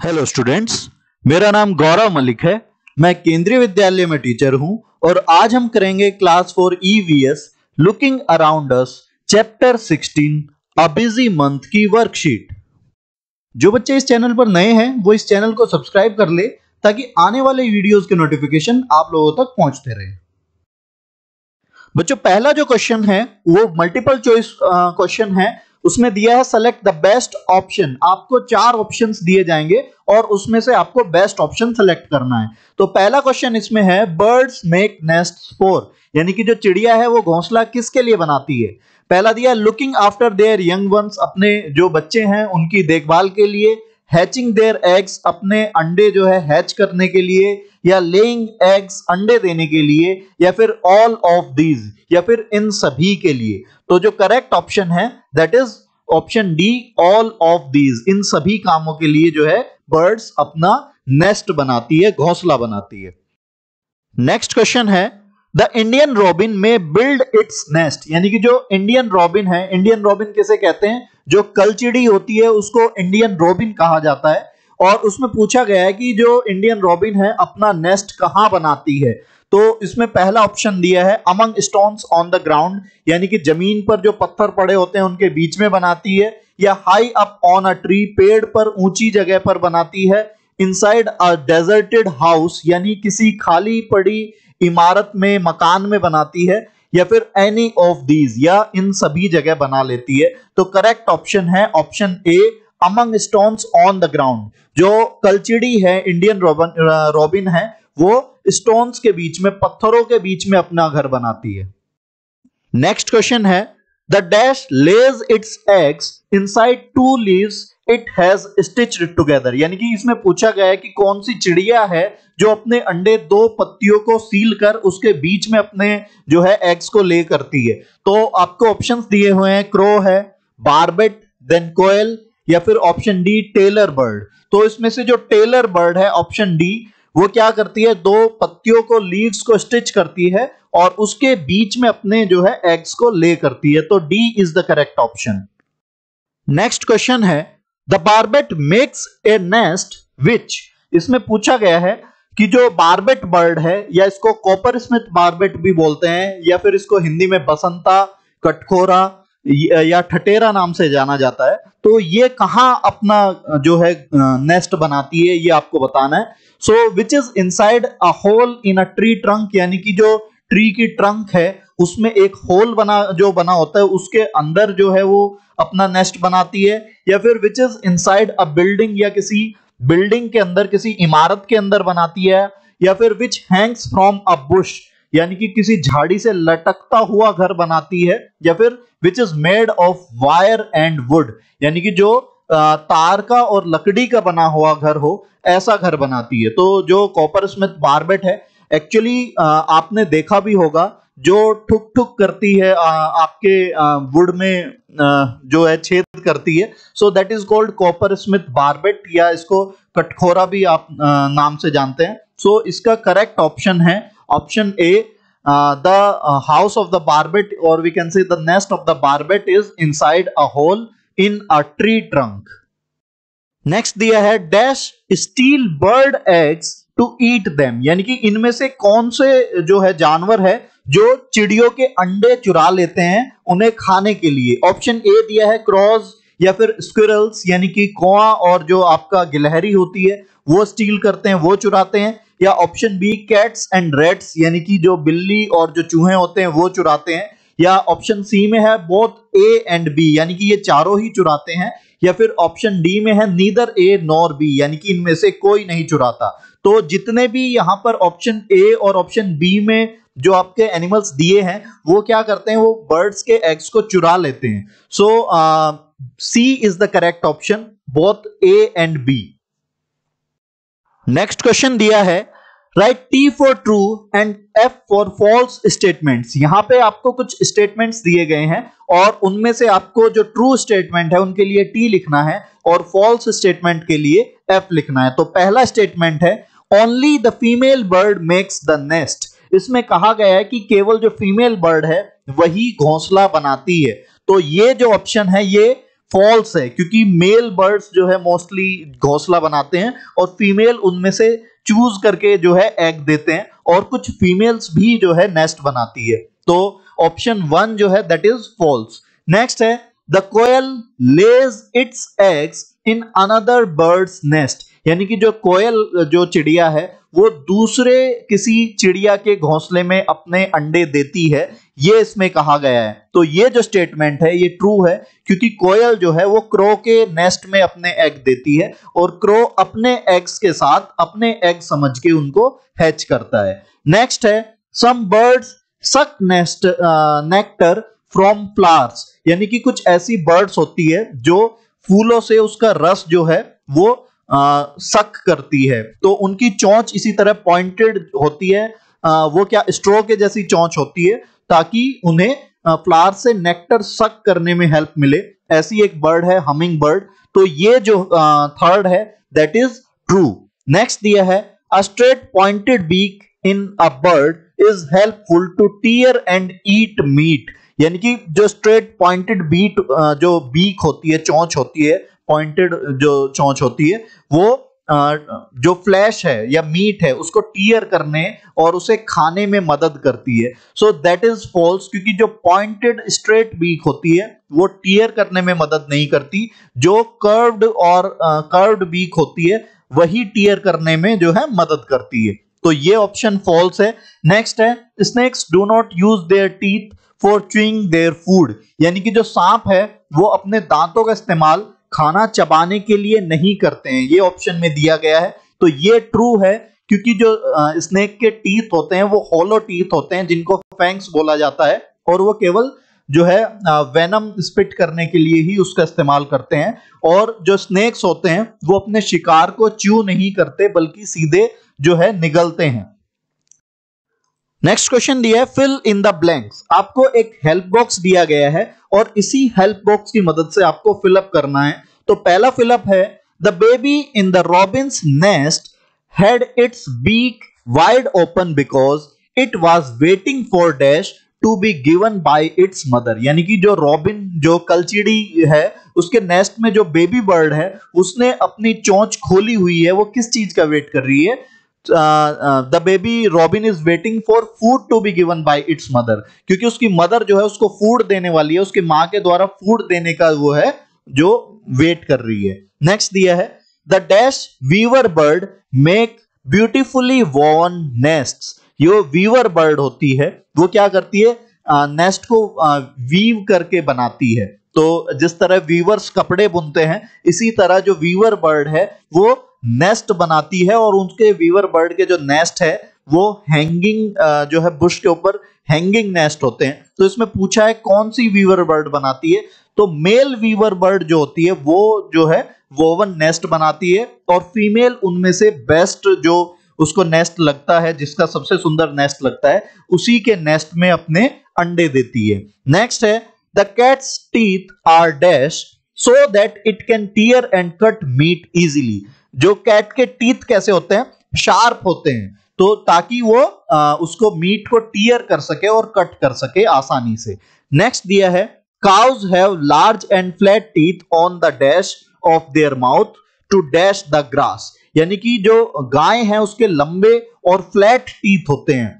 Hello students मेरा नाम गौरव मलिक है। मैं केंद्रीय विद्यालय में टीचर हूँ और आज हम करेंगे class four EVS looking around us chapter 16 a busy month की वर्कशीट जो बच्चे इस चैनल पर नए हैं, वो इस चैनल को सब्सक्राइब कर ले ताकि आने वाले वीडियोस के नोटिफिकेशन आप लोगों तक पहुँचते रहे। बच्चों, पहला जो क्वेश्चन है, वो मल्टीपल चॉइस क्वेश्चन है उसमें दिया है सेलेक्ट द बेस्ट ऑप्शन आपको चार ऑप्शंस दिए जाएँगे और उसमें से आपको बेस्ट ऑप्शन सेलेक्ट करना है। तो पहला क्वेश्चन इसमें है बर्ड्स मेक नेस्ट फोर यानी कि जो चिड़िया है, वो घोंसला किसके लिए बनाती है? पहला दिया looking after their young ones अपने जो बच्चे हैं, उनकी देखभाल के लिए। हैचिंग देयर एग्स अपने अंडे जो है हैच करने के लिए या लेइंग एग्स अंडे देने के लिए या फिर ऑल ऑफ़ दीज या फिर इन सभी के लिए। तो जो करेक्ट ऑप्शन है that is option D all of these इन सभी कामों के लिए जो है बर्ड्स अपना नेस्ट बनाती है, घोंसला बनाती है। नेक्स्ट क्वेश्चन है द इंडियन रॉबिन में बिल्ड इट्स नेस्ट यानी कि जो इंडियन रॉबिन है इंडियन रॉबिन किसे कहते हैं? जो कलचिड़ी होती है, उसको इंडियन रॉबिन कहा जाता है। और उसमें पूछा गया है कि जो इंडियन रॉबिन है, अपना नेस्ट कहाँ बनाती है? तो इसमें पहला ऑप्शन दिया है among stones on the ground यानी कि ज़मीन पर जो पत्थर पड़े होते हैं, उनके बीच में बनाती है, या high up on a tree पेड़ पर ऊँची जगह पर बनाती है इनसाइड अ डेजर्टेड हाउस यानी किसी खाली पड़ी इमारत में, मकान में बनाती है। या फिर एनी ऑफ़ दीज या इन सभी जगह बना लेती है तो करेक्ट ऑप्शन है option A among stones on the ground जो कलचिड़ी है इंडियन रॉबिन रॉबिन है, वो स्टोन्स के बीच में, पत्थरों के बीच में अपना घर बनाती है। नेक्स्ट क्वेश्चन है the dash lays its eggs inside two leaves it has stitched together यानी कि इसमें पूछा गया है कि कौन सी चिड़िया है जो अपने अंडे दो पत्तियों को सील कर उसके बीच में अपने जो है एग्स को ले करती है। तो आपको ऑप्शंस दिए हुए हैं क्रो है बारबेट देन कोयल या फिर ऑप्शन डी टेलर बर्ड तो इसमें से जो टेलर बर्ड है ऑप्शन डी वो क्या करती है? दो पत्तियों को लीव्स को स्टिच करती है और उसके बीच में अपने जो है एग्स को ले करती है। तो D is the correct option next question है the barbet makes a nest which इसमें पूछा गया है कि जो बारबेट बर्ड है, या इसको कॉपर स्मिथ बारबेट भी बोलते हैं, या फिर इसको हिंदी में बसंता, कटखोरा, या ठटेरा नाम से जाना जाता है तो ये कहाँ अपना जो है नेस्ट बनाती है, ये आपको बताना है। So which is inside a hole in a tree trunk यानी कि जो ट्री की ट्रंक है उसमें एक होल बना, जो बना होता है, उसके अंदर जो है वो अपना नेस्ट बनाती है, या फिर which is inside a building या किसी बिल्डिंग के अंदर, किसी इमारत के अंदर बनाती है, या फिर which hangs from a bush यानी कि किसी झाड़ी से लटकता हुआ घर बनाती है, या फिर which is made of wire and wood यानी कि जो तार का और लकड़ी का बना हुआ घर हो, ऐसा घर बनाती है। तो जो कॉपर स्मिथ बारबेट है एक्चुअली आपने देखा भी होगा जो ठुक ठुक करती है आपके वुड में जो है छेद करती है so that is called coppersmith barbet या इसको कटखोरा भी आप नाम से जानते हैं। सो so, इसका करेक्ट ऑप्शन है। Option A the house of the barbet और we can see the nest of the barbet is inside a hole in a tree trunk next दिया है dash steal bird eggs to eat them यानी कि इनमें से कौन से जो है जानवर है जो चिड़ियों के अंडे चुरा लेते हैं उन्हें खाने के लिए। ऑप्शन ए दिया है क्रॉस या फिर स्क्विरल्स यानी कि कोआ और जो आपका गिलहरी होती है, वो स्टील करते हैं, वो चुराते हैं। या option B cats and rats यानी कि जो बिल्ली और जो चूहे होते हैं, वो चुराते हैं। या ऑप्शन सी में है बोथ ए एंड बी यानी कि ये चारों ही चुराते हैं। या फिर ऑप्शन डी में है नीदर ए नॉर बी यानी कि इनमें से कोई नहीं चुराता। तो जितने भी यहाँ पर ऑप्शन ए और ऑप्शन बी में जो आपके एनिमल्स दिए हैं, वो क्या करते हैं, वो बर्ड्स के एग्स को चुरा लेते हैं। So C is the correct option both A and B next question दिया है write T for true and F for false statements यहाँ पे आपको कुछ स्टेटमेंट्स दिए गए हैं, और उनमें से आपको जो ट्रू स्टेटमेंट है, उनके लिए टी लिखना है, और फॉल्स स्टेटमेंट के लिए एफ़ लिखना है। तो पहला स्टेटमेंट है only the female bird makes the nest इसमें कहा गया है कि केवल जो फीमेल बर्ड है, वही घोंसला बनाती है। तो ये जो ऑप्शन है, ये फॉल्स है, क्योंकि मेल बर्ड्स जो है मोस्टली घोंसला बनाते हैं और फीमेल उनमें से चूज़ करके जो है एग देते हैं और कुछ फीमेल्स भी जो है नेस्ट बनाती है। तो ऑप्शन वन जो है दैट इज़ फॉल्स नेक्स्ट है the koel lays its eggs in another bird's nest यानी कि जो कोयल, जो चिड़िया है, वो दूसरे किसी चिड़िया के घोंसले में अपने अंडे देती है, ये इसमें कहा गया है। तो ये जो स्टेटमेंट है, ये ट्रू है, क्योंकि कोयल जो है, वो क्रो के नेस्ट में अपने एग देती है और क्रो अपने एग्स के साथ अपने एग समझ के उनको हैच करता है। नेक्स्ट है some birds suck nest nectar from flowers यानी कि कुछ ऐसी बर्ड्स होती है, जो फूलों से उसका रस जो है, वो सक करती है। तो उनकी चोंच इसी तरह पॉइंटेड होती है। आ, वो क्या स्ट्रो के जैसी चोंच होती है ताकि उन्हें फ्लावर से नेक्टर सक करने में हेल्प मिले। ऐसी एक बर्ड है हमिंग बर्ड तो ये जो थर्ड है दैट इज़ ट्रू नेक्स्ट दिया है a straight pointed beak in a bird is helpful to tear and eat meat यानी कि जो स्ट्रेट पॉइंटेड बीट जो बीक होती है चोंच होती है पॉइंटेड जो चोंच होती है, वो जो फ्लैश है या मीट है, उसको टीयर करने और उसे खाने में मदद करती है। सो दैट इज़ फॉल्स क्योंकि जो पॉइंटेड स्ट्रेट बीक होती है, वो टीयर करने में मदद नहीं करती। जो कर्व्ड और कर्व्ड बीक होती है, वही टीयर करने में जो है मदद करती है। तो ये ऑप्शन फॉल्स है। नेक्स्ट है snakes do not use their teeth for chewing their food यानी कि जो सांप है, वो अपने दांतों का इस्तेमाल खाना चबाने के लिए नहीं करते हैं, ये ऑप्शन में दिया गया है। तो ये ट्रू है, क्योंकि जो स्नेक के टीथ होते हैं, वो होलो टीथ होते हैं, जिनको फैंक्स बोला जाता है, और वो केवल जो है वेनम स्पिट करने के लिए ही उसका इस्तेमाल करते हैं। और जो स्नेक्स होते हैं, वो अपने शिकार को च्यू नहीं करते, बल्कि सीधे जो है निगलते हैं। नेक्स्ट क्वेश्चन दिया है फिल इन द ब्लैंक्स आपको एक हेल्प बॉक्स दिया गया है और इसी हेल्प बॉक्स की मदद से आपको फिलअप करना है। तो पहला फिलअप है the baby in the robin's nest had its beak wide open because it was waiting for dash to be given by its mother यानी कि जो रॉबिन जो कलचिड़ी है, उसके नेस्ट में जो बेबी बर्ड है, उसने अपनी चोंच खोली हुई है, वो किस चीज़ का वेट कर रही है? The baby robin is waiting for food to be given by its mother क्योंकि उसकी मदर जो है उसको फ़ूड देने वाली है उसकी माँ के द्वारा फ़ूड देने का वो है जो वेट कर रही है। नेक्स्ट दिया है the dash weaver bird make beautifully woven nest जो वीवर बर्ड होती है वो क्या करती है? नेस्ट uh, को वीव uh, करके बनाती है। तो जिस तरह वीवर्स कपड़े बुनते हैं इसी तरह जो वीवर बर्ड है वो नेस्ट बनाती है और उनके वीवर बर्ड के जो नेस्ट है, वो हैंगिंग जो है बुश के ऊपर हैंगिंग नेस्ट होते हैं। तो इसमें पूछा है कौन सी वीवर बर्ड बनाती है? तो मेल वीवर बर्ड जो होती है, वो जो है वोवन नेस्ट बनाती है और फीमेल उनमें से बेस्ट जो उसको नेस्ट लगता है, जिसका सबसे सुंदर नेस्ट लगता है, उसी के नेस्ट में अपने अंडे देती है। नेक्स्ट है the cat's teeth are dash so that it can tear and cut meat easily जो कैट के टीथ कैसे होते हैं शार्प होते हैं तो ताकि वो आ, उसको मीट को टीयर कर सके और कट कर सके आसानी से। नेक्स्ट दिया है cows have large and flat teeth on the dash of their mouth to dash the grass यानी कि जो गाय है उसके लंबे और फ्लैट टीथ होते हैं।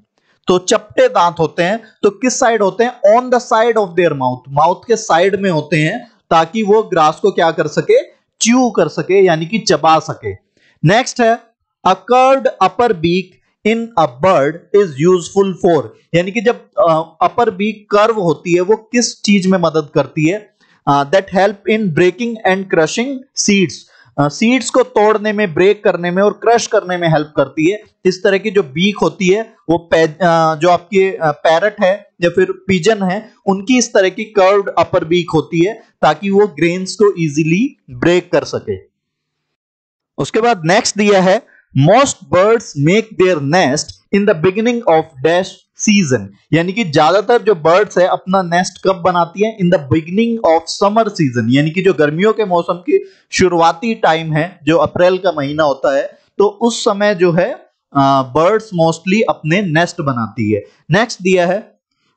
तो चपटे दांत होते हैं तो किस साइड होते हैं? On the side of their mouth mouth के साइड में होते हैं ताकि वो ग्रास को क्या कर सके च्यू कर सके, यानी कि चबा सके। नेक्स्ट है a curved upper beak in a bird is useful for यानी कि जब अपर बीक कर्व होती है, वो किस चीज़ में मदद करती है? That help in breaking and crushing seeds seeds को तोड़ने में ब्रेक करने में और क्रश करने में हेल्प करती है। इस तरह की जो बीक होती है, वो जो आपकी पैरट है या फिर पिजन है, उनकी इस तरह की कर्व्ड अपर बीक होती है ताकि वो ग्रेन्स को इजीली ब्रेक कर सके। उसके बाद नेक्स्ट दिया है most birds make their nest in the beginning of dash season यानी कि ज़्यादातर जो बर्ड्स है, अपना नेस्ट कब बनाती है? In the beginning of summer season यानी कि जो गर्मियों के मौसम की शुरुआती टाइम है, जो अप्रैल का महीना होता है तो उस समय जो है बर्ड्स मोस्टली अपने नेस्ट बनाती है। नेक्स्ट दिया है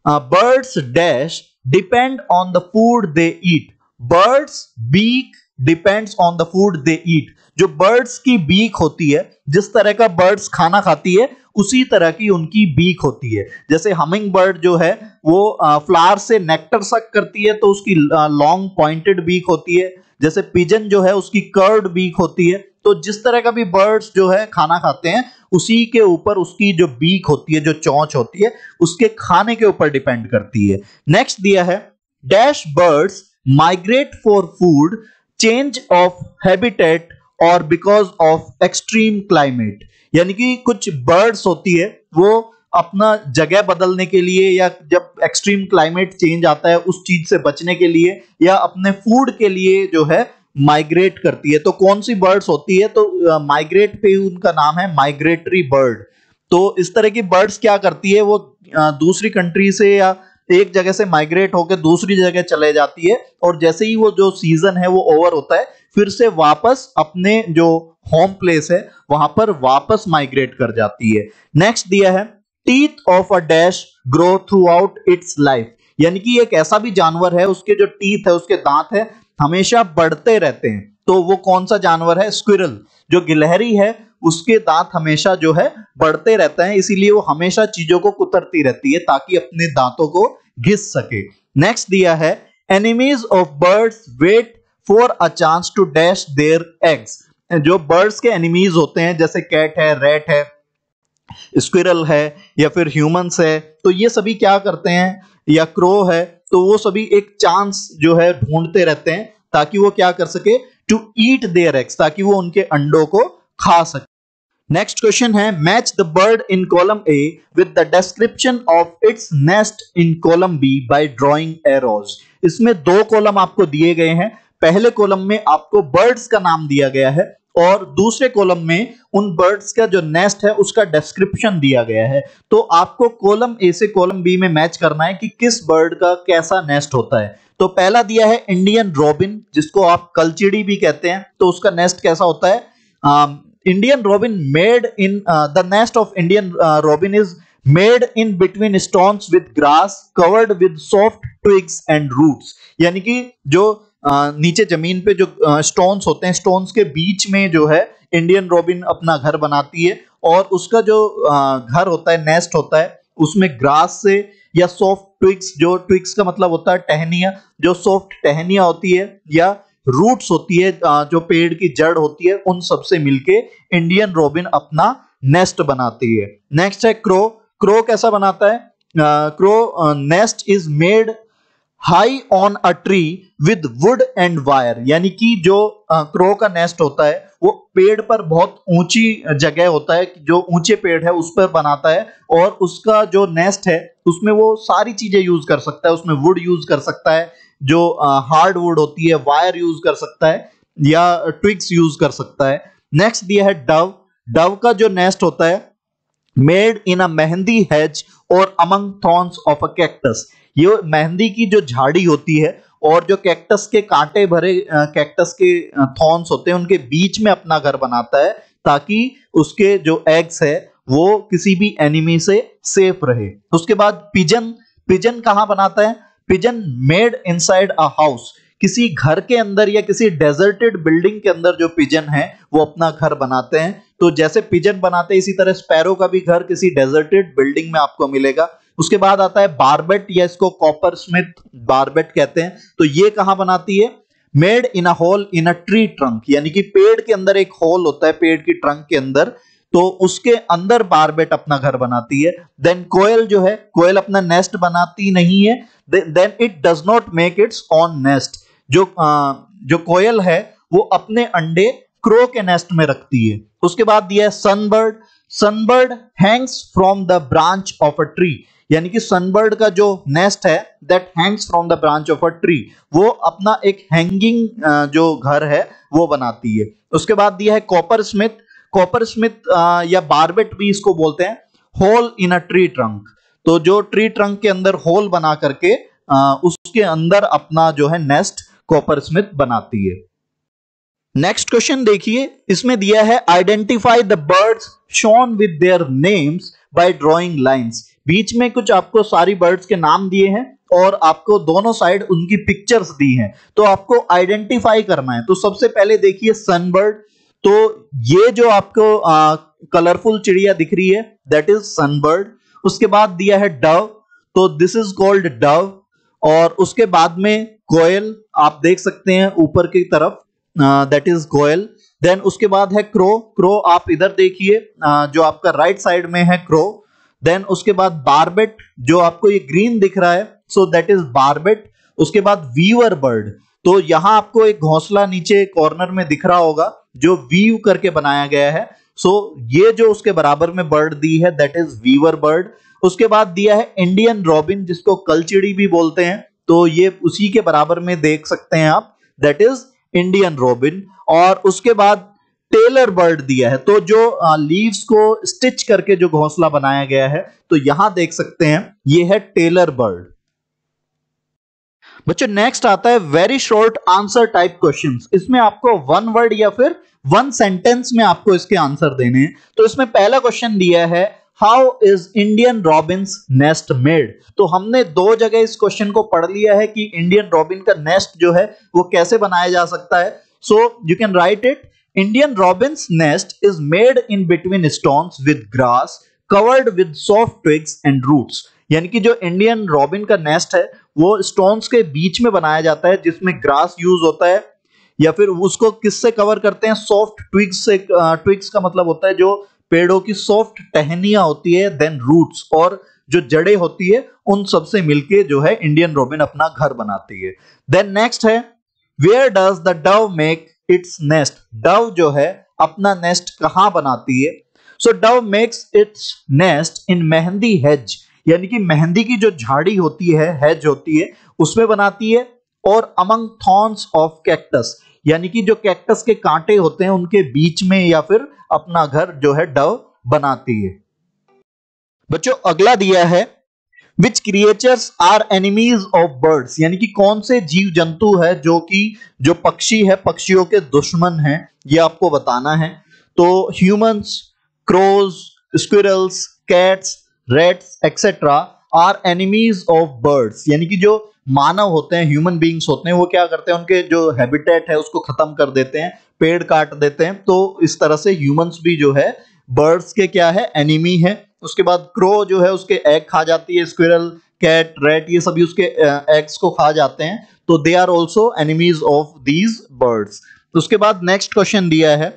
birds dash depend on the food they eat birds beak depends on the food they eat जो बर्ड्स की बीक होती है, जिस तरह का बर्ड्स खाना खाती है उसी तरह की उनकी बीक होती है। जैसे हमिंग बर्ड जो है, वो फ्लावर से नेक्टर सक करती है तो उसकी लॉन्ग पॉइंटेड बीक होती है। जैसे पिजन जो है, उसकी कर्ड बीक होती है। तो जिस तरह का भी बर्ड्स जो है, खाना खाते हैं, उसी के ऊपर उसकी जो बीक होती है, जो चौंच होती है, उसके खाने के ऊपर डिपेंड करती है। नेक्स्ट दिया है dash birds migrate for food change of habitat और बिकॉज़ ऑफ़ एक्सट्रीम क्लाइमेट यानी कि कुछ बर्ड्स होती है, वो अपना जगह बदलने के लिए या जब एक्सट्रीम क्लाइमेट चेंज आता है, उस चीज़ से बचने के लिए या अपने फ़ूड के लिए जो है माइग्रेट करती है। तो कौन सी बर्ड्स होती है? तो माइग्रेट पे उनका नाम है माइग्रेटरी बर्ड तो इस तरह की बर्ड्स क्या करती है? वो दूसरी कंट्री से या एक जगह से माइग्रेट होकर दूसरी जगह चले जाती है और जैसे ही वो जो सीज़न है, वो ओवर होता है फिर से वापस अपने जो होम प्लेस है, वहाँ पर वापस माइग्रेट कर जाती है। नेक्स्ट दिया है teeth of a dash grow throughout its life यानी कि एक ऐसा भी जानवर है, उसके जो टीथ है, उसके दांत है, हमेशा बढ़ते रहते हैं। तो वो कौन सा जानवर है? स्क्विरल जो गिलहरी है, उसके दांत हमेशा जो है, बढ़ते रहते हैं, इसीलिए वो हमेशा चीज़ों को कुतरती रहती है, ताकि अपने दांतों को घिस सके। नेक्स्ट दिया है enemies of birds wait for a chance to dash their eggs जो बर्ड्स के एनिमीज होते हैं, जैसे कैट है रेट है स्क्विरल है, या फिर ह्यूमंस है तो ये सभी क्या करते हैं? या क्रो है तो वो सभी एक चांस जो है ढूंढते रहते हैं, ताकि वो क्या कर सके? टू ईट देयर एग्स ताकि वो उनके अंडों को खा सके। नेक्स्ट क्वेश्चन है match the bird in column A with the description of its nest in column B by drawing arrows इसमें दो कॉलम आपको दिए गए हैं पहले कॉलम में आपको बर्ड्स का नाम दिया गया है और दूसरे कॉलम में उन बर्ड्स का जो नेस्ट है, उसका डिस्क्रिप्शन दिया गया है। तो आपको कॉलम ए से कॉलम बी में मैच करना है कि किस बर्ड का कैसा नेस्ट होता है। तो पहला दिया है इंडियन रॉबिन जिसको आप कलचिड़ी भी कहते हैं। तो उसका नेस्ट कैसा होता है? Indian robin made in the nest of Indian robin is made in between stones with grass covered with soft twigs and roots यानी कि जो नीचे ज़मीन पे जो स्टोन्स होते हैं स्टोन्स के बीच में जो है इंडियन रोबिन अपना घर बनाती है और उसका जो घर होता है नेस्ट होता है, उसमें ग्रास से या सॉफ्ट ट्विक्स जो ट्विक्स का मतलब होता है टहनिया, जो सॉफ्ट टहनिया होती है या रूट्स होती है जो पेड़ की जड़ होती है, उन सबसे मिलके इंडियन रोबिन अपना नेस्ट बनाती है। नेक्स्ट है क्रो क्रो कैसा बनाता है? Crow nest is made high on a tree with wood and wire यानी कि जो क्रो का नेस्ट होता है, वो पेड़ पर बहुत ऊँची जगह होता है जो ऊँचे पेड़ है, उस पर बनाता है और उसका जो नेस्ट है, उसमें वो सारी चीज़ें यूज़ कर सकता है। उसमें वुड यूज़ कर सकता है, जो हार्ड वुड होती है वायर यूज़ कर सकता है, या ट्विक्स यूज़ कर सकता है। नेक्स्ट दिया है डव डव का जो नेस्ट होता है made in a mehndi hedge और among thorns of a cactus ये मेहंदी की जो झाड़ी होती है और जो कैक्टस के कांटे भरे कैक्टस के थॉर्न्स होते हैं, उनके बीच में अपना घर बनाता है ताकि उसके जो एग्स है, वो किसी भी एनिमी से सेफ़ रहे। उसके बाद पिजन पिजन कहाँ बनाता है? Pigeon made inside a house किसी घर के अंदर या किसी डेजर्टेड बिल्डिंग के अंदर जो पिजन है, वो अपना घर बनाते हैं। तो जैसे पिजन बनाते हैं, इसी तरह स्पैरो का भी घर किसी डेजर्टेड बिल्डिंग में आपको मिलेगा। उसके बाद आता है बारबेट या इसको कॉपर स्मिथ बारबेट कहते हैं। तो ये कहाँ बनाती है? Made in a hole in a tree trunk यानी कि पेड़ के अंदर एक होल होता है पेड़ की ट्रंक के अंदर। तो उसके अंदर बारबेट अपना घर बनाती है। देन कोयल जो है कोयल अपना नेस्ट बनाती नहीं है। Then it does not make its own nest जो आ, जो कोयल है वो अपने अंडे क्रो के नेस्ट में रखती है। उसके बाद दिया है sunbird sunbird hangs from the branch of a tree यानी कि सनबर्ड का जो नेस्ट है that hangs from the branch of a tree वो अपना एक हैंगिंग जो घर है, वो बनाती है। उसके बाद दिया है कॉपर स्मिथ कॉपर स्मिथ या बारबेट भी इसको बोलते हैं hole in a tree trunk तो जो ट्री ट्रंक के अंदर होल बना करके उसके अंदर अपना जो है नेस्ट कॉपर स्मिथ बनाती है। नेक्स्ट क्वेश्चन देखिए, इसमें दिया है identify the birds shown with their names by drawing lines बीच में कुछ आपको सारी बर्ड्स के नाम दिए हैं और आपको दोनों साइड उनकी पिक्चर्स दी हैं। तो आपको आइडेंटिफाई करना है। तो सबसे पहले देखिए सनबर्ड तो ये जो आपको कलरफुल चिड़िया दिख रही है दैट इज़ सनबर्ड उसके बाद दिया है डव तो दिस इज़ कॉल्ड डव और उसके बाद में कोयल आप देख सकते हैं ऊपर की तरफ़ दैट इज़ कोयल देन उसके बाद है क्रो क्रो आप इधर देखिए जो आपका राइट right साइड में है क्रो देन उसके बाद बारबेट जो आपको ये ग्रीन दिख रहा है सो दैट इज़ बारबेट उसके बाद वीवर बर्ड तो यहाँ आपको एक घोंसला नीचे कॉर्नर में दिख रहा होगा जो वीव करके बनाया गया है. सो so, ये जो उसके बराबर में बर्ड दी है दैट इज़ वीवर बर्ड उसके बाद दिया है इंडियन रॉबिन जिसको कलचिड़ी भी बोलते हैं. तो ये उसी के बराबर में देख सकते हैं आप. दैट इज़ इंडियन रॉबिन और उसके बाद टेलर बर्ड दिया है। तो जो लीव्स को स्टिच करके जो घोंसला बनाया गया है तो यहाँ देख सकते हैं, ये है टेलर बर्ड। बच्चों नेक्स्ट आता है very short answer type questions इसमें आपको वन वर्ड या फिर वन सेंटेंस में आपको इसके आंसर देने हैं। तो इसमें पहला क्वेश्चन दिया है how is Indian robin's nest made तो हमने दो जगह इस क्वेश्चन को पढ़ लिया है कि इंडियन रॉबिन का नेस्ट जो है, वो कैसे बनाया जा सकता है। So you can write it Indian robin's nest is made in between stones with grass covered with soft twigs and roots यानी कि जो इंडियन रॉबिन का नेस्ट है, वो स्टोन्स के बीच में बनाया जाता है, जिसमें ग्रास यूज़ होता है, या फिर उसको किससे कवर करते हैं? सॉफ्ट ट्विग्स से ट्विग्स का मतलब होता है जो पेड़ों की सॉफ्ट टहनियाँ होती है देन रूट्स और जो जड़ें होती है, उन सबसे मिलके जो है इंडियन रॉबिन अपना घर बनाती है। देन नेक्स्ट है where does the dove make its nest. Dove जो है, अपना नेस्ट कहाँ बनाती है? So dove makes its nest in mehndi hedge यानी कि मेहंदी की जो झाड़ी होती है हेज होती है, उसमें बनाती है। और अमंग थॉर्न्स ऑफ़ कैक्टस यानी कि जो कैक्टस के कांटे होते हैं, उनके बीच में या फिर अपना घर जो है, डव बनाती है। बच्चों, अगला दिया है which creatures are enemies of birds यानी कि कौन से जीव जंतु है जो कि, जो पक्षी है, पक्षियों के दुश्मन है? ये आपको बताना है। तो humans crows squirrels cats rats etcetera are enemies of birds यानी कि जो मानव होते हैं ह्यूमन बींग्स होते हैं, वो क्या करते हैं? उनके जो हैबिटेट है, उसको खत्म कर देते हैं, पेड़ काट देते हैं। तो इस तरह से ह्यूमंस भी जो है बर्ड्स के क्या है? एनिमी है। उसके बाद क्रो जो है, उसके एग खा जाती है स्क्विरल कैट रेट ये सभी उसके एग्स को खा जाते हैं। तो they are also enemies of these birds उसके बाद नेक्स्ट क्वेश्चन दिया है।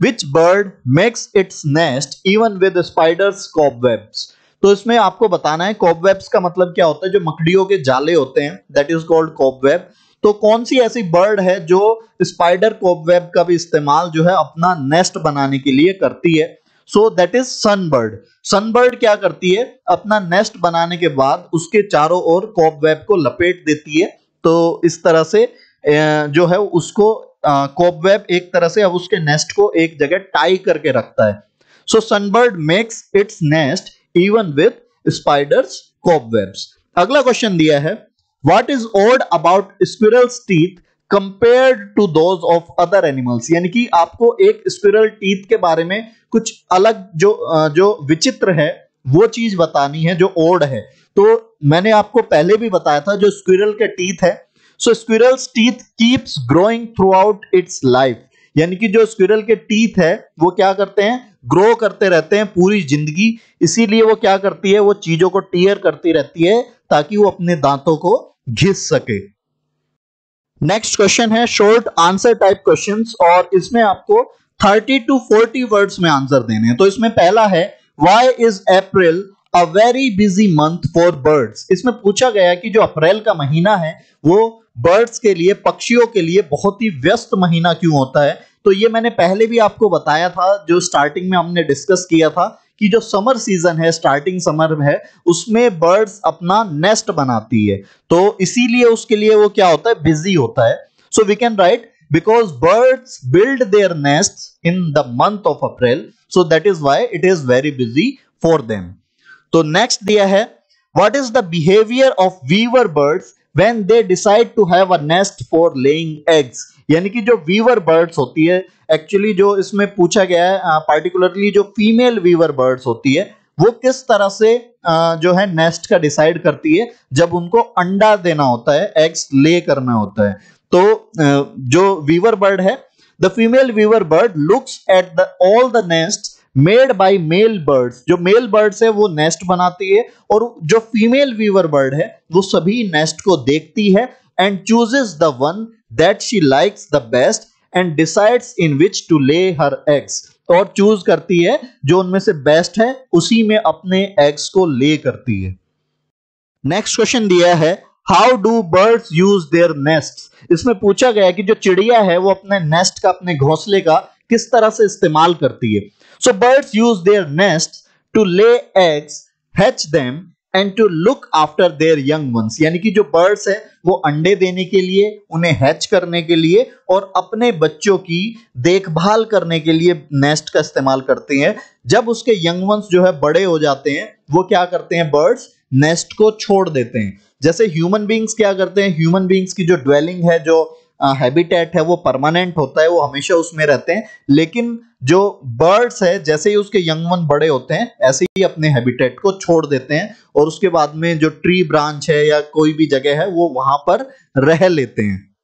Which bird makes its nest even with spiders cobwebs तो इसमें आपको बताना है कॉबवेब्स का मतलब क्या होता है? जो मकड़ियों के जाले होते हैं दैट इज़ कॉल्ड कॉबवेब तो कौन सी ऐसी बर्ड है जो स्पाइडर कॉबवेब का भी इस्तेमाल जो है, अपना नेस्ट बनाने के लिए करती है? So that is sunbird sunbird क्या करती है? अपना नेस्ट बनाने के बाद उसके चारों ओर कॉबवेब को लपेट देती है। तो इस तरह से जो है उसको कॉबवेब एक तरह से अब उसके नेस्ट को एक जगह टाई करके रखता है। So sunbird makes its nest even with spiders cobwebs अगला क्वेश्चन दिया है what is odd about squirrels teeth compared to those of other animals यानी कि आपको एक स्क्विरल टीथ के बारे में कुछ अलग जो जो विचित्र है, वो चीज़ बतानी है, जो ओड है। तो मैंने आपको पहले भी बताया था जो स्क्विरल के टीथ है। So squirrels teeth keeps growing throughout its life यानी कि जो स्क्विरल के टीथ है, वो क्या करते हैं? ग्रो करते रहते हैं पूरी ज़िंदगी। इसीलिए वो क्या करती है? वो चीज़ों को टीयर करती रहती है ताकि वो अपने दांतों को घिस सके। नेक्स्ट क्वेश्चन है शॉर्ट आंसर टाइप क्वेश्चंस और इसमें आपको 30 टू 40 वर्ड्स में आंसर देने हैं। तो इसमें पहला है why is April a very busy month for birds इसमें पूछा गया कि जो अप्रैल का महीना है, वो बर्ड्स के लिए, पक्षियों के लिए बहुत ही व्यस्त महीना क्यों होता है? तो ये मैंने पहले भी आपको बताया था, जो स्टार्टिंग में हमने डिस्कस किया था कि जो समर सीज़न है स्टार्टिंग समर है, उसमें बर्ड्स अपना नेस्ट बनाती है। तो इसीलिए उसके लिए वो क्या होता है बिज़ी होता है। So we can write because birds build their nest in the month of April so that is why it is very busy for them तो नेक्स्ट दिया है, what is the behavior of weaver birds when they decide to have a nest for laying eggs? यानी कि जो Weaver birds होती है actually जो इसमें पूछा गया है पार्टिकुलरली जो फीमेल वीवर बर्ड्स होती है, वो किस तरह से जो है नेस्ट का डिसाइड करती है, जब उनको अंडा देना होता है एग्स ले करना होता है। तो जो वीवर बर्ड है the female weaver bird looks at the all the nest made by male birds जो मेल बर्ड्स है, वो नेस्ट बनाती है, और जो फीमेल वीवर बर्ड है, वो सभी नेस्ट को देखती है and chooses the one that she likes the best and decides in which to lay her eggs और चूज़ करती है, जो उनमें से बेस्ट है, उसी में अपने एग्स को ले करती है। नेक्स्ट क्वेश्चन दिया है how do birds use their nest इसमें पूछा गया है कि जो चिड़िया है, वो अपने नेस्ट का, अपने घोंसले का किस तरह से इस्तेमाल करती है। So birds use their nest to lay eggs hatch them and to look after their young ones यानी कि जो बर्ड्स है, वो अंडे देने के लिए, उन्हें हैच करने के लिए और अपने बच्चों की देखभाल करने के लिए नेस्ट का इस्तेमाल करते हैं। जब उसके यंग वंस जो है बड़े हो जाते हैं, वो क्या करते हैं बर्ड्स नेस्ट को छोड़ देते हैं। जैसे ह्यूमन बींग्स क्या करते हैं? ह्यूमन बींग्स की जो ड्वेलिंग है, जो हैबिटेट है वो परमानेंट होता है वो हमेशा उसमें रहते हैं। लेकिन जो बर्ड्स है जैसे ही उसके यंग वन बड़े होते हैं ऐसे ही अपने हैबिटेट को छोड़ देते हैं और उसके बाद में जो ट्री ब्रांच है या कोई भी जगह है वो वहाँ पर रह लेते हैं।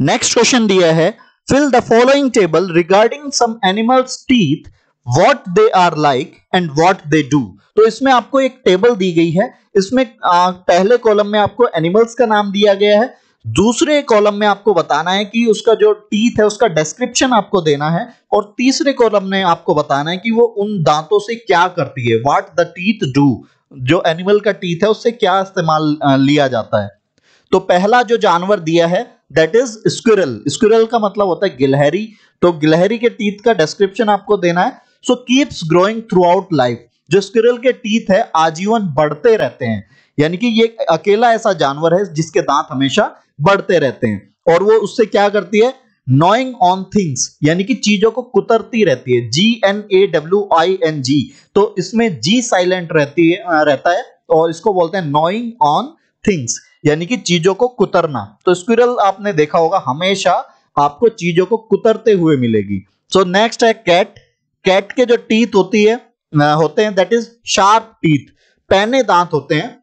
नेक्स्ट क्वेश्चन दिया है fill the following table regarding some animals teeth what they are like and what they do तो इसमें आपको एक टेबल दी गई है इसमें आ, पहले कॉलम में आपको एनिमल्स का नाम दिया गया है दूसरे कॉलम में आपको बताना है कि उसका जो टीथ है, उसका डिस्क्रिप्शन आपको देना है और तीसरे कॉलम में आपको बताना है कि वो उन दांतों से क्या करती है व्हाट द टीथ डू जो एनिमल का टीथ है, उससे क्या इस्तेमाल लिया जाता है। तो पहला जो जानवर दिया है दैट इज़ स्क्विरल स्क्विरल का मतलब होता है गिलहरी। तो गिलहरी के टीथ का डिस्क्रिप्शन आपको देना है। So keeps growing throughout life जो स्क्विरल के टीथ है, आजीवन बढ़ते रहते हैं। यानी कि ये अकेला ऐसा जानवर है जिसके दांत हमेशा बढ़ते रहते हैं। और वो उससे क्या करती है? नॉइंग ऑन थिंग्स यानी कि चीज़ों को कुतरती रहती है। G N A W I N G तो इसमें जी साइलेंट रहती है रहता है, और इसको बोलते हैं नॉइंग ऑन थिंग्स यानी कि चीज़ों को कुतरना। तो स्क्विरल आपने देखा होगा, हमेशा आपको चीज़ों को कुतरते हुए मिलेगी। सो so नेक्स्ट है कैट कैट के जो टीथ होती है होते हैं दैट इज़ शार्प टीथ पैने दांत होते हैं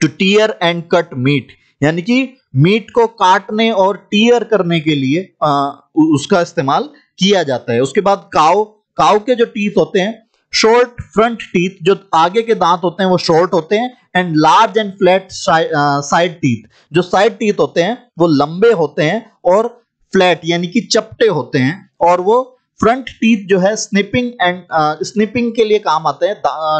to tear and cut meat यानी कि मीट को काटने और टीयर करने के लिए आ, उसका इस्तेमाल किया जाता है। उसके बाद काव काव के जो टीथ होते हैं शॉर्ट फ्रंट टीथ जो आगे के दांत होते हैं वो शॉर्ट होते हैं and large and flat side teeth जो साइड टीथ होते हैं वो लंबे होते हैं और फ्लैट यानी कि चपटे होते हैं और वो फ्रंट टीथ जो है स्निपिंग एंड स्निपिंग के लिए काम आते हैं।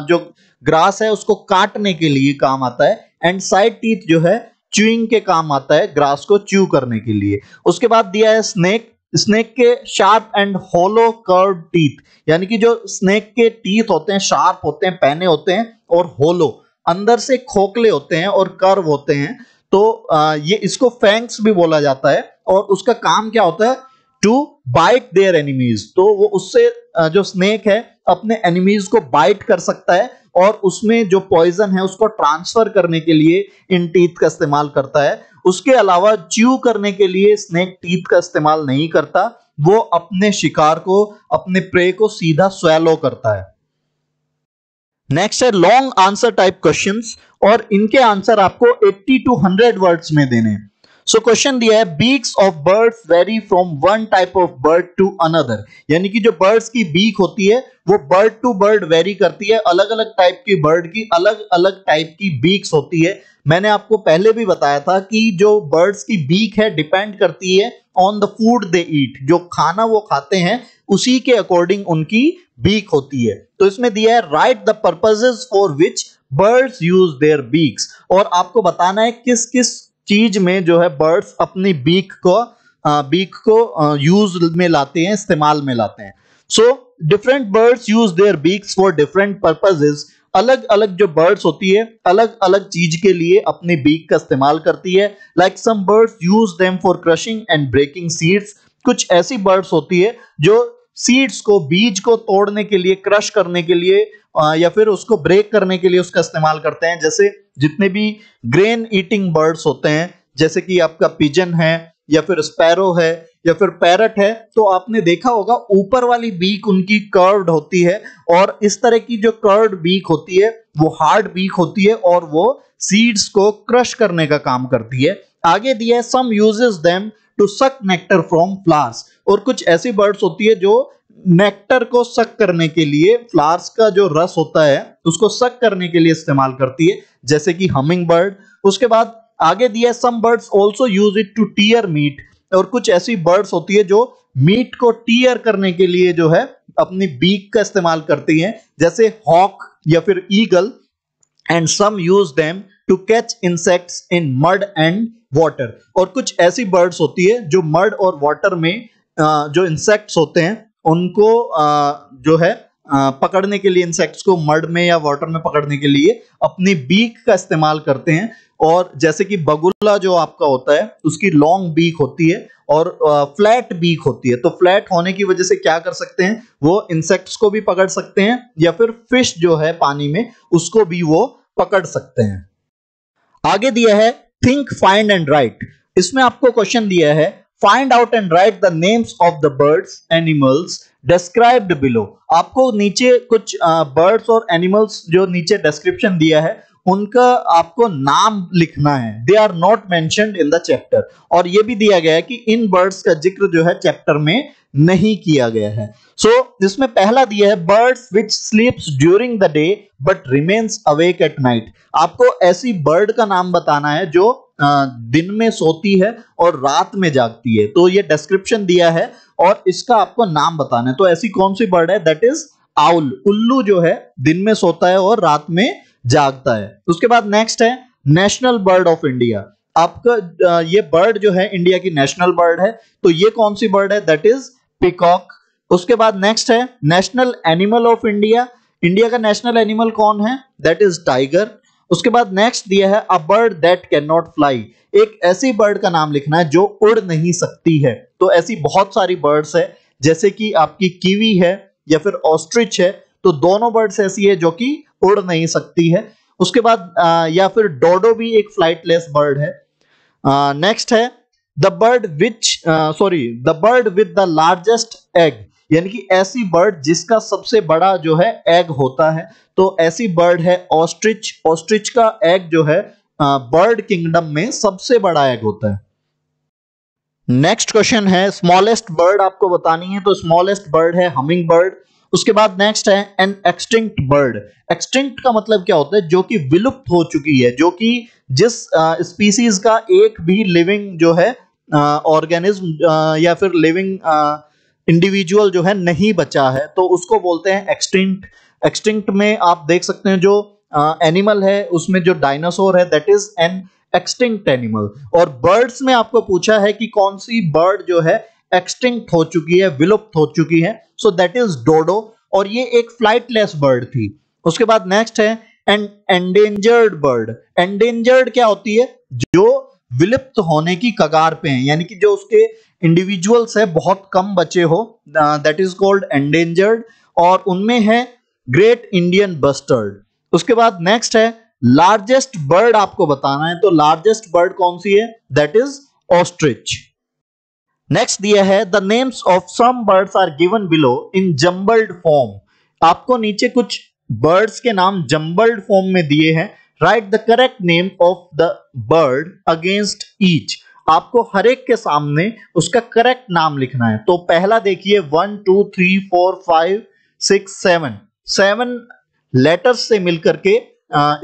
जो ग्रास है उसको काटने के लिए काम आता है। एंड साइड टीथ जो है च्यूइंग के काम आता है ग्रास को च्यू करने के लिए। उसके बाद दिया है स्नेक स्नेक के sharp and hollow curve teeth यानी कि जो स्नेक के टीथ होते हैं शार्प होते हैं पहने होते हैं और होलो अंदर से खोखले होते हैं और कर्व होते हैं। तो ये इसको फैंक्स भी बोला जाता है और उसका काम क्या होता है? टू बाइट देयर एनिमीज तो वो उससे जो स्नेक है, अपने एनिमीज को बाइट कर सकता है। और उसमें जो पॉइजन है, उसको ट्रांसफ़र करने के लिए इन टीथ का इस्तेमाल करता है। उसके अलावा च्यू करने के लिए स्नेक टीथ का इस्तेमाल नहीं करता। वो अपने शिकार को, अपने प्रे को सीधा स्वेलो करता है। नेक्स्ट है लॉन्ग आंसर टाइप क्वेश्चंस और इनके आंसर आपको 80 टू 100 वर्ड्स में देने सो क्वेश्चन दिया है beaks of birds vary from one type of bird to another यानी कि जो बर्ड्स की बीक होती है, वो बर्ड टू बर्ड वेरी करती है अलग अलग टाइप की बर्ड की अलग अलग टाइप की बीक्स होती है। मैंने आपको पहले भी बताया था कि जो बर्ड्स की बीक है डिपेंड करती है on the food they eat जो खाना वो खाते हैं, उसी के अकॉर्डिंग उनकी बीक होती है। तो इसमें दिया है write the purposes for which birds use their beaks और आपको बताना है किस किस चीज़ में जो है बर्ड्स अपनी बीक को बीक को यूज़ में लाते हैं, इस्तेमाल में लाते हैं। So different birds use their beaks for different purposes अलग अलग जो बर्ड्स होती है, अलग अलग चीज़ के लिए अपनी बीक का इस्तेमाल करती है। Like some birds use them for crushing and breaking seeds कुछ ऐसी बर्ड्स होती है जो सीड्स को, बीज को तोड़ने के लिए क्रश करने के लिए या फिर उसको ब्रेक करने के लिए उसका इस्तेमाल करते हैं। जैसे जितने भी ग्रेन ईटिंग बर्ड्स होते हैं, जैसे कि आपका पिजन है, या फिर स्पैरो है, या फिर पैरट है तो आपने देखा होगा ऊपर वाली बीक उनकी कर्व्ड होती है और इस तरह की जो कर्व्ड बीक होती है, वो हार्ड बीक होती है और वो सीड्स को क्रश करने का काम करती है। आगे दिया है some uses them to suck nectar from flowers और कुछ ऐसी बर्ड्स होती है जो नेक्टर को सक करने के लिए फ्लावर्स का जो रस होता है, उसको सक करने के लिए इस्तेमाल करती है, जैसे कि हमिंग बर्ड उसके बाद आगे दिया है some birds also use it to tear meat और कुछ ऐसी बर्ड्स होती है जो मीट को टीयर करने के लिए जो है, अपनी बीक का इस्तेमाल करती हैं, जैसे हॉक या फिर eagle and some use them to catch insects in mud and water और कुछ ऐसी बर्ड्स होती है जो मड और वाटर में जो इंसेक्ट्स होते हैं उनको जो है पकड़ने के लिए इंसेक्ट्स को मड में या वाटर में पकड़ने के लिए अपनी बीक का इस्तेमाल करते हैं। और जैसे कि बगुला जो आपका होता है, उसकी लॉन्ग बीक होती है और फ्लैट बीक होती है। तो फ्लैट होने की वजह से क्या कर सकते हैं, वो इंसेक्ट्स को भी पकड़ सकते हैं या फिर फ़िश जो है पानी में, उसको भी वो पकड़ सकते हैं। आगे दिया है थिंक फाइंड एंड राइट इसमें आपको क्वेश्चन दिया है find out and write the names of the birds animals described below आपको नीचे कुछ बर्ड्स और एनिमल्स जो नीचे डिस्क्रिप्शन दिया है उनका आपको नाम लिखना है। They are not mentioned in the chapter और ये भी दिया गया है कि इन बर्ड्स का ज़िक्र जो है चैप्टर में नहीं किया गया है। सो so, इसमें पहला दिया है birds which sleeps during the day but remains awake at night आपको ऐसी बर्ड का नाम बताना है जो दिन में सोती है और रात में जागती है। तो ये डिस्क्रिप्शन दिया है और इसका आपको नाम बताना है। तो ऐसी कौन सी बर्ड है? दैट इज़ आउल उल्लू जो है दिन में सोता है और रात में जागता है। उसके बाद नेक्स्ट है नेशनल बर्ड ऑफ़ इंडिया आपका ये बर्ड जो है इंडिया की नेशनल बर्ड है। तो ये कौन सी बर्ड है? दैट इज़ पिकॉक उसके बाद नेक्स्ट है national animal of India India का नेशनल एनिमल कौन है? दैट इज़ टाइगर उसके बाद नेक्स्ट दिया है a bird that can not fly एक ऐसी बर्ड का नाम लिखना है, जो उड़ नहीं सकती है। तो ऐसी बहुत सारी बर्ड्स है, जैसे कि आपकी कीवी है, या फिर ऑस्ट्रिच है तो दोनों बर्ड्स ऐसी है, जो कि उड़ नहीं सकती है। उसके बाद आ, या फिर डोडो भी एक फ्लाइटलेस बर्ड है। नेक्स्ट है the bird which sorry the bird with the largest egg यानी कि ऐसी बर्ड जिसका सबसे बड़ा जो है एग होता है। तो ऐसी बर्ड है ऑस्ट्रिच ऑस्ट्रिच का एग जो है बर्ड किंगडम में सबसे बड़ा एग होता है। नेक्स्ट क्वेश्चन है स्मॉलेस्ट बर्ड आपको बतानी है तो स्मॉलेस्ट बर्ड है हमिंग बर्ड उसके बाद नेक्स्ट है एन एक्सटिंक्ट बर्ड एक्सटिंक्ट का मतलब क्या होता है? जो कि विलुप्त हो चुकी है, जो कि जिस स्पीसीज का एक भी लिविंग जो है ऑर्गेनिज्म या फिर लिविंग इंडिविजुअल जो है नहीं बचा है तो उसको बोलते हैं एक्सटिंक्ट एक्सटिंक्ट में आप देख सकते हैं जो एनिमल है, उसमें जो डायनासोर है that is an extinct animal और बर्ड्स में आपको पूछा है कि कौन सी बर्ड जो है एक्सटिंक्ट हो चुकी है, विलुप्त हो चुकी है। सो दैट इज़ डोडो और ये एक फ्लाइटलेस बर्ड थी। उसके बाद नेक्स्ट है एंड एंडेंजर्ड बर्ड एंडेंजर्ड क्या होती है? जो विलुप्त होने की कगार पे हैं, यानी कि जो उसके इंडिविजुअल्स है, बहुत कम बचे हो दैट इज़ कॉल्ड एंडेंजर्ड और उनमें है ग्रेट इंडियन बस्टर्ड उसके बाद नेक्स्ट है लार्जेस्ट बर्ड आपको बताना है तो लार्जेस्ट बर्ड कौन सी है? दैट इज़ ऑस्ट्रिच नेक्स्ट दिया है the names of some birds are given below in jumbled form आपको नीचे कुछ बर्ड्स के नाम जम्बल्ड फॉर्म में दिए हैं. Write the correct name of the bird against each आपको हर एक के सामने उसका करेक्ट नाम लिखना है. तो पहला देखिए one two three four five six seven seven letters से मिलकर के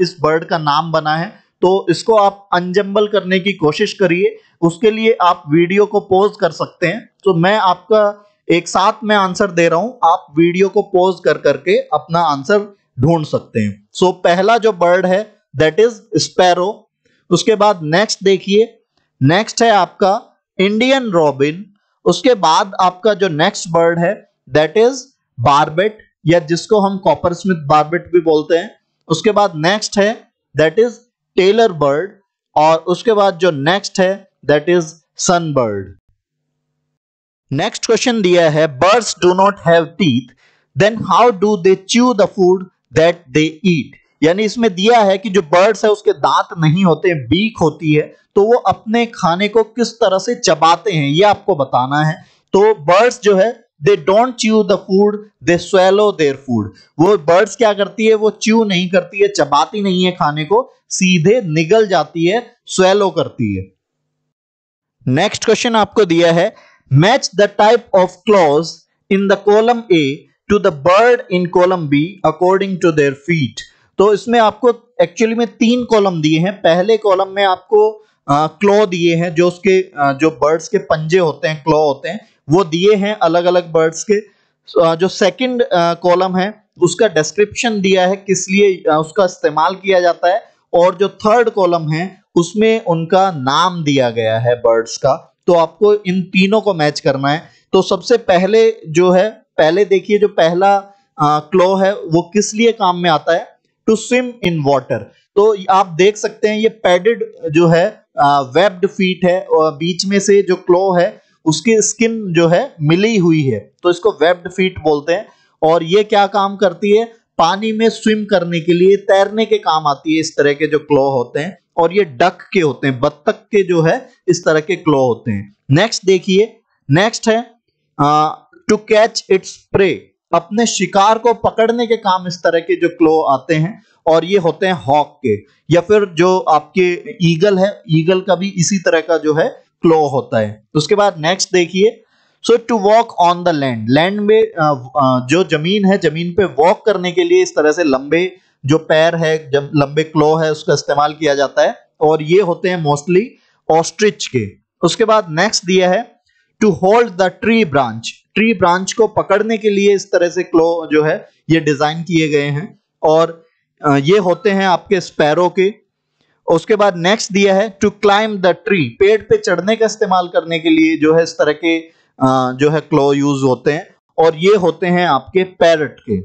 इस बर्ड का नाम बना है. तो इसको आप अनजम्बल करने की कोशिश करिए. उसके लिए आप वीडियो को पॉज कर सकते हैं। तो मैं आपका एक साथ में आंसर दे रहा हूँ। आप वीडियो को पॉज कर करके अपना आंसर ढूंढ सकते हैं। सो so, पहला जो बर्ड है दैट इज़ स्पैरो उसके बाद नेक्स्ट देखिए। नेक्स्ट है आपका इंडियन रॉबिन उसके बाद आपका जो नेक्स्ट बर्ड है दैट इज़ बारबेट या जिसको हम कॉपर स्मिथ बारबेट भी बोलते हैं। उसके बाद नेक्स्ट है दैट इज़ टेलर बर्ड और उसके बाद जो नेक्स्ट है that is sunbird next question दिया है birds do not have teeth then how do they chew the food that they eat यानी इसमें दिया है कि जो बर्ड्स है, उसके दांत नहीं होते बीक होती है तो वो अपने खाने को किस तरह से चबाते हैं, ये आपको बताना है। तो बर्ड्स जो है they don't chew the food they swallow their food वो बर्ड्स क्या करती है, वो च्यू नहीं करती है, चबाती नहीं है खाने को, सीधे निगल जाती है स्वेलो करती है। नेक्स्ट क्वेश्चन आपको दिया है match the type of claws in the column A to the bird in column B according to their feet तो इसमें आपको एक्चुअली में तीन कॉलम दिए हैं। पहले कॉलम में आपको क्लॉ दिए हैं जो उसके आ, जो बर्ड्स के पंजे होते हैं क्लॉ होते हैं वो दिए हैं अलग अलग बर्ड्स के जो सेकंड कॉलम है उसका डिस्क्रिप्शन दिया है किस लिए उसका इस्तेमाल किया जाता है। और जो थर्ड कॉलम है उसमें उनका नाम दिया गया है बर्ड्स का। तो आपको इन तीनों को मैच करना है। तो सबसे पहले जो है, पहले देखिए जो पहला क्लो है, वो किस लिए काम में आता है? टू स्विम इन वाटर तो आप देख सकते हैं, ये पैडेड जो है वेब्ड फीट है, और बीच में से जो क्लो है, उसकी स्किन जो है, मिली हुई है। तो इसको वेब्ड फीट बोलते हैं। और ये क्या काम करती है? पानी में स्विम करने के लिए तैरने के काम आती है, इस तरह के जो क्लो होते हैं। और ये डक के होते हैं, बत्तख के जो है, इस तरह के क्लो होते हैं। नेक्स्ट देखिए नेक्स्ट है टू कैच इट्स प्रे अपने शिकार को पकड़ने के काम इस तरह के जो क्लो आते हैं, और ये होते हैं हॉक के। या फिर जो आपके ईगल है ईगल का भी इसी तरह का जो है क्लो होता है। उसके बाद नेक्स्ट देखिए so to walk on the land land में जो ज़मीन है, ज़मीन पे वॉक करने के लिए इस तरह से लंबे जो पैर है, जब लंबे क्लो है, उसका इस्तेमाल किया जाता है और ये होते हैं मोस्टली ऑस्ट्रिच के। उसके बाद नेक्स्ट दिया है to hold the tree branch tree branch को पकड़ने के लिए इस तरह से क्लो जो है, ये डिज़ाइन किए गए हैं। और ये होते हैं आपके स्पैरो के। उसके बाद नेक्स्ट दिया है टू क्लाइम द ट्री पेड़ पे चढ़ने का इस्तेमाल करने के लिए जो है, इस तरह के जो है, क्लो यूज़ होते हैं। और ये होते हैं आपके पैरट के।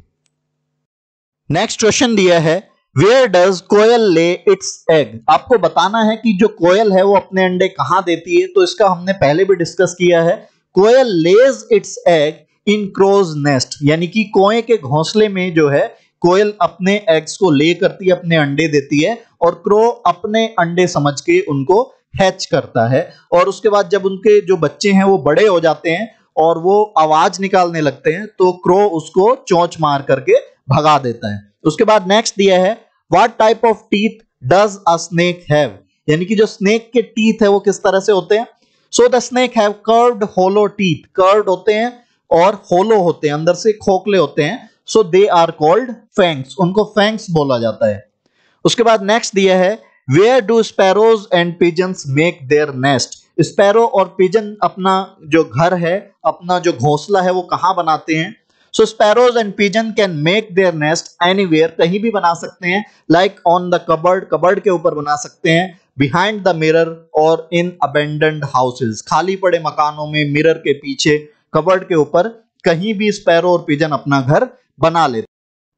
नेक्स्ट क्वेश्चन दिया है वेयर डज कोयल ले इट्स एग आपको बताना है कि जो कोयल है वो अपने अंडे कहाँ देती है तो इसका हमने पहले भी डिस्कस किया है। Koel lays its egg in crows nest यानी कि कोए के घोंसले में जो है, कोयल अपने एग्स को ले करती है, अपने अंडे देती है, और क्रो अपने अंडे समझ के उनको हैच करता है। और उसके बाद जब उनके जो बच्चे हैं वो बड़े हो जाते हैं, और वो आवाज़ निकालने लगते हैं तो क्रो उसको चोंच मार करके भगा देता है। उसके बाद नेक्स्ट दिया है what type of teeth does a snake have यानी कि जो स्नेक के टीथ है वो किस तरह से होते हैं? So the snake have curved hollow teeth curved होते हैं और होलो होते हैं, अंदर से खोखले होते हैं। सो दे आर कॉल्ड फैंक्स उनको फैंक्स बोला जाता है। उसके बाद नेक्स्ट दिया है where do sparrows and pigeons make their nest sparrow और पिजन अपना जो घर है, अपना जो घोंसला है, वो कहाँ बनाते हैं? So sparrows and pigeon can make their nest anywhere कहीं भी बना सकते हैं like on the cupboard cupboard के ऊपर बना सकते हैं बिहाइंड द मिरर और इन अबेंडेंड हाउसेज खाली पड़े मकानों में मिरर के पीछे कबर्ड के ऊपर कहीं भी स्पैरो और पिजन अपना घर बना लेते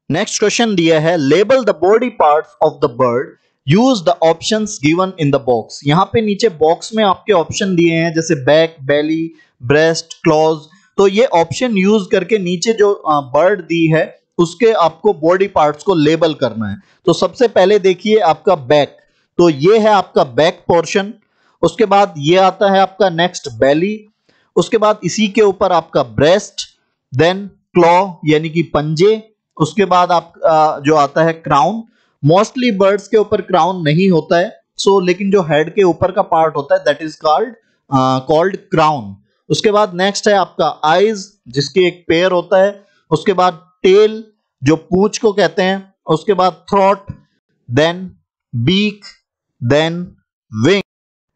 नेक्स्ट क्वेश्चन दिया है label the body parts of the bird use the option given in the box यहाँ पे नीचे बॉक्स में आपके ऑप्शन दिए हैं, जैसे बैक बेली ब्रेस्ट क्लॉज तो ये ऑप्शन यूज़ करके नीचे जो बर्ड दी है उसके आपको बॉडी पार्ट्स को लेबल करना है। तो सबसे पहले देखिए आपका बैक तो ये है आपका बैक पोर्शन उसके बाद ये आता है आपका नेक्स्ट बेली उसके बाद इसी के ऊपर आपका ब्रेस्ट देन क्लॉ यानी कि पंजे। उसके बाद आप जो आता है क्राउन मोस्टली बर्ड्स के ऊपर क्राउन नहीं होता है। सो so, लेकिन जो हेड के ऊपर का पार्ट होता है that is called called crown उसके बाद नेक्स्ट है आपका आईज जिसके एक पेयर होता है। उसके बाद टेल जो पूछ को कहते हैं। उसके बाद throat then beak then wing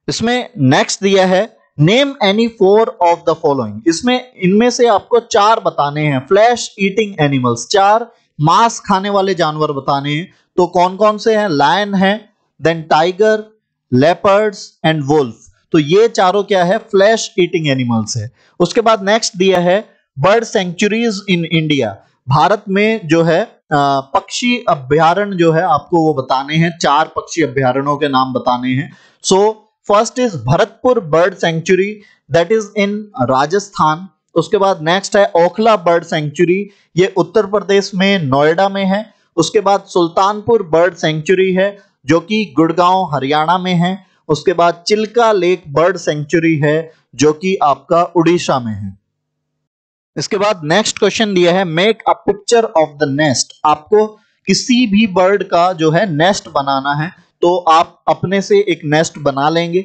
इसमें नेक्स्ट दिया है। Name any four of the following इसमें, इनमें से आपको चार बताने हैं। फ्लैश ईटिंग एनिमल्स चार मांस खाने वाले जानवर बताने हैं। तो कौन कौन से हैं? लायन है then tiger leopards and wolf तो ये चारों क्या है? फ्लैश ईटिंग एनिमल्स है। उसके बाद नेक्स्ट दिया है bird sanctuaries in India Bharat में जो है पक्षी अभ्यारण जो है, आपको वो बताने हैं। चार पक्षी अभ्यारणों के नाम बताने हैं। So first is Bharatpur bird sanctuary that is in Rajasthan. उसके बाद नेक्स्ट है ओखला बर्ड सेंचुरी ये उत्तर प्रदेश में, नोएडा में है। उसके बाद सुल्तानपुर बर्ड सेंचुरी है, जो कि गुड़गांव, हरियाणा में है। उसके बाद चिल्का लेक बर्ड सेंचुरी है, जो कि आपका उड़ीसा में है। इसके बाद नेक्स्ट क्वेश्चन दिया है, make a picture of the nest. आपको किसी भी बर्ड का जो है नेस्ट बनाना है तो आप अपने से एक नेस्ट बना लेंगे।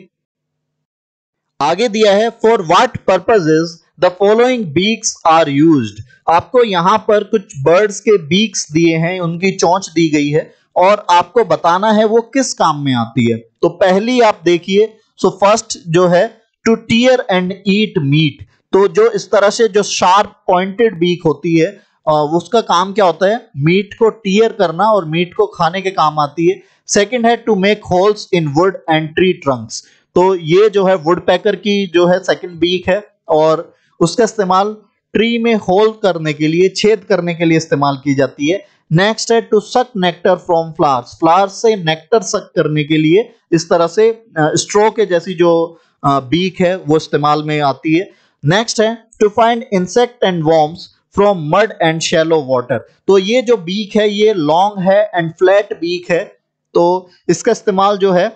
आगे दिया है for what purpose is the following beaks are use आपको यहाँ पर कुछ बर्ड्स के बीक्स दिए हैं, उनकी चोंच दी गई है। और आपको बताना है वो किस काम में आती है। तो पहली आप देखिए सो फ़र्स्ट जो है to tear and eat meat तो जो इस तरह से जो शार्प पॉइंटेड बीक होती है उसका काम क्या होता है? मीट को टीयर करना और मीट को खाने के काम आती है। सेकंड है to make holes in wood and tree trunks तो ये जो है वुड पैकर की जो है सेकंड बीक है और उसका इस्तेमाल ट्री में होल करने के लिए, छेद करने के लिए इस्तेमाल की जाती है। नेक्स्ट है to suck nectar from flowers flowers से नेक्टर सक करने के लिए इस तरह से स्ट्रो के जैसी जो बीक है, वो इस्तेमाल में आती है। नेक्स्ट है to find insect and worms from mud and shallow water तो ये जो बीक है, ये लॉन्ग है एंड फ्लैट बीक है। तो इसका इस्तेमाल जो है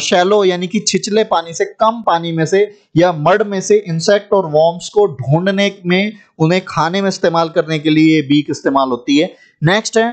शैलो यानी कि छिचले पानी से कम पानी में से या मड में से इंसेक्ट और वॉर्म्स को ढूँढने में, उन्हें खाने में इस्तेमाल करने के लिए ये बीक इस्तेमाल होती है। नेक्स्ट है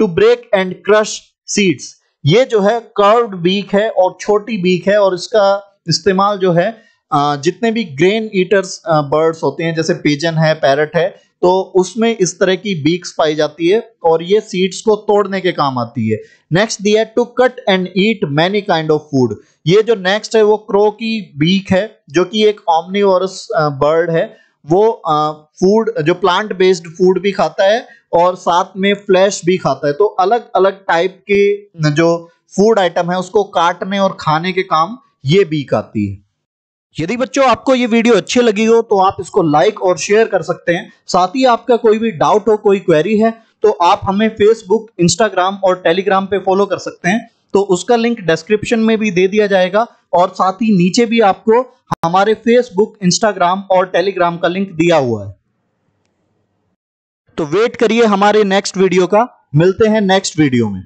to break and crush seeds ये जो है कर्व्ड बीक है और छोटी बीक है और इसका इस्तेमाल जो है जितने भी ग्रेन ईटर्स बर्ड्स होते हैं, जैसे पिजन है पैरट है तो उसमें इस तरह की बीक्स पाई जाती है और ये सीड्स को तोड़ने के काम आती है। नेक्स्ट दिया to cut and eat many kind of food ये जो नेक्स्ट है, वो क्रो की बीक है, जो कि एक ऑमनीवरस बर्ड है। वो फ़ूड जो प्लांट बेस्ड फ़ूड भी खाता है और साथ में फ्लैश भी खाता है। तो अलग अलग टाइप के, जो फ़ूड आइटम है, उसको काटने और खाने के काम ये बीक आती है। यदि बच्चों आपको ये वीडियो अच्छी लगी हो तो आप इसको लाइक और शेयर कर सकते हैं। साथ ही आपका कोई भी डाउट हो, कोई क्वेरी है तो आप हमें फेसबुक इंस्टाग्राम और टेलीग्राम पे फॉलो कर सकते हैं। तो उसका लिंक डिस्क्रिप्शन में भी दे दिया जाएगा और साथ ही नीचे भी आपको हमारे फेसबुक इंस्टाग्राम और टेलीग्राम का लिंक दिया हुआ है। तो वेट करिए हमारे नेक्स्ट वीडियो का। मिलते हैं नेक्स्ट वीडियो में।